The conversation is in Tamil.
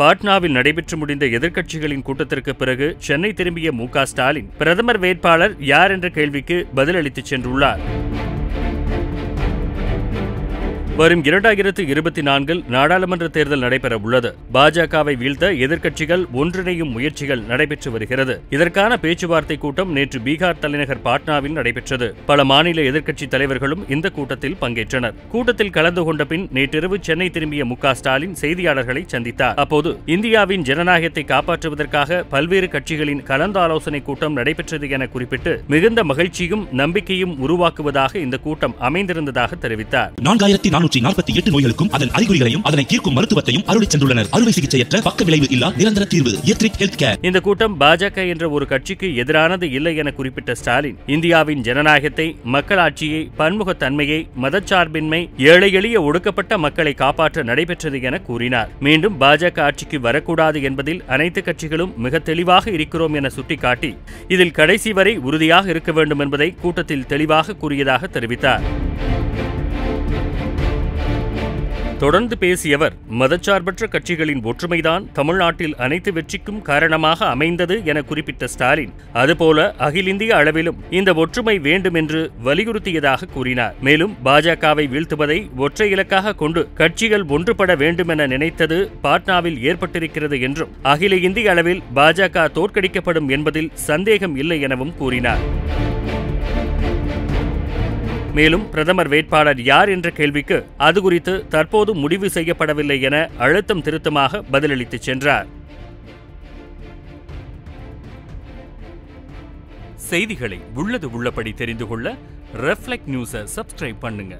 பாட்னாவில் நடைபெற்று முடிந்த எதிர்க்கட்சிகளின் கூட்டத்திற்கு பிறகு சென்னை திரும்பிய மு க ஸ்டாலின் பிரதமர் வேட்பாளர் யார் என்ற கேள்விக்கு பதிலளித்துச் சென்றுள்ளார். வரும் இரண்டாயிரத்து இருபத்தி நான்கில் நாடாளுமன்ற தேர்தல் நடைபெற உள்ளது பாஜகவை வீழ்த்த எதிர்க்கட்சிகள் ஒன்றிணையும் முயற்சிகள் நடைபெற்று வருகிறது. இதற்கான பேச்சுவார்த்தை கூட்டம் நேற்று பீகார் தலைநகர் பாட்னாவில் நடைபெற்றது. பல மாநில எதிர்க்கட்சி தலைவர்களும் இந்த கூட்டத்தில் பங்கேற்றனர். கூட்டத்தில் கலந்து கொண்ட பின் நேற்றிரவு சென்னை திரும்பிய மு ஸ்டாலின் செய்தியாளர்களை சந்தித்தார். அப்போது இந்தியாவின் ஜனநாயகத்தை காப்பாற்றுவதற்காக பல்வேறு கட்சிகளின் கலந்தாலோசனை கூட்டம் நடைபெற்றது என குறிப்பிட்டு மிகுந்த மகிழ்ச்சியும் நம்பிக்கையும் உருவாக்குவதாக இந்த கூட்டம் அமைந்திருந்ததாக தெரிவித்தார். நானூற்றி நாற்பத்தி எட்டு நோய்களுக்கும் அதன் அறிகுறிகளையும் அதனை தீர்க்கும் மருத்துவத்தையும் அருளிச் சென்றுள்ளனர். அறுவை சிகிச்சையற்ற பக்க விளைவு இல்லா நிரந்தர தீர்வு ஹெல்த் கேர் இந்த கூட்டம் பாஜக என்ற ஒரு கட்சிக்கு எதிரானது இல்லை என குறிப்பிட்ட ஸ்டாலின் இந்தியாவின் ஜனநாயகத்தை மக்களாட்சியை பன்முகத்தன்மையை மதச்சார்பின்மை ஏழை எளிய ஒடுக்கப்பட்ட மக்களை காப்பாற்ற நடைபெற்றது என கூறினார். மீண்டும் பாஜக ஆட்சிக்கு வரக்கூடாது என்பதில் அனைத்து கட்சிகளும் மிக தெளிவாக இருக்கிறோம் என சுட்டிக்காட்டி இதில் கடைசி வரை உறுதியாக இருக்க வேண்டும் என்பதை கூட்டத்தில் தெளிவாக கூறியதாக தெரிவித்தார். தொடர்ந்து பேசியவர் மதச்சார்பற்ற கட்சிகளின் ஒற்றுமைதான் தமிழ்நாட்டில் அனைத்து வெற்றிக்கும் காரணமாக அமைந்தது என குறிப்பிட்ட ஸ்டாலின். அதுபோல அகில இந்திய அளவிலும் இந்த ஒற்றுமை வேண்டும் என்று வலியுறுத்தியதாக கூறினார். மேலும் பாஜகவை வீழ்த்துவதை ஒற்றை இலக்காக கொண்டு கட்சிகள் ஒன்றுபட வேண்டும் என நினைத்தது பாட்னாவில் ஏற்பட்டிருக்கிறது என்றும் அகில இந்திய அளவில் பாஜக தோற்கடிக்கப்படும் என்பதில் சந்தேகம் இல்லை எனவும் கூறினார். மேலும் பிரதமர் வேட்பாளர் யார் என்ற கேள்விக்கு அது குறித்து தற்போது முடிவு செய்யப்படவில்லை என அழுத்தம் திருத்தமாக பதிலளித்துச் சென்றார். செய்திகளை உள்ளது உள்ளபடி தெரிந்து கொள்ள ரெஃப்ளெக்ட் நியூஸை சப்ஸ்கிரைப் பண்ணுங்க.